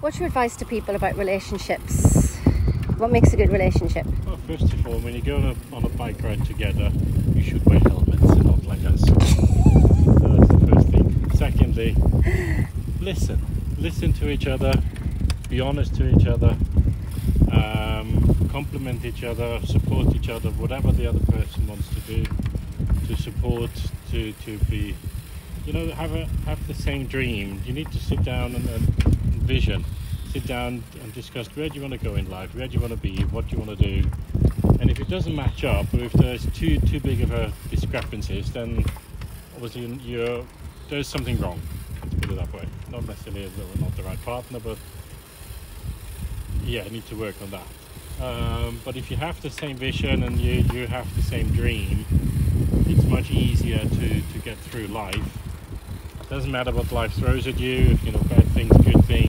What's your advice to people about relationships? What makes a good relationship? Well, first of all, when you go on a, on a bike ride together, you should wear helmets not like us. that's the first thing. Secondly, listen. Listen to each other. Be honest to each other. Um, compliment each other. Support each other. Whatever the other person wants to do, to support, to to be, you know, have a have the same dream. You need to sit down and, and vision. Sit down and discuss where do you want to go in life, where do you want to be, what do you want to do, and if it doesn't match up, or if there's too too big of a discrepancies, then obviously you're there's something wrong. Let's put it that way. Not necessarily not the right partner, but yeah, I need to work on that. Um, but if you have the same vision and you, you have the same dream, it's much easier to, to get through life. It doesn't matter what life throws at you, if you know bad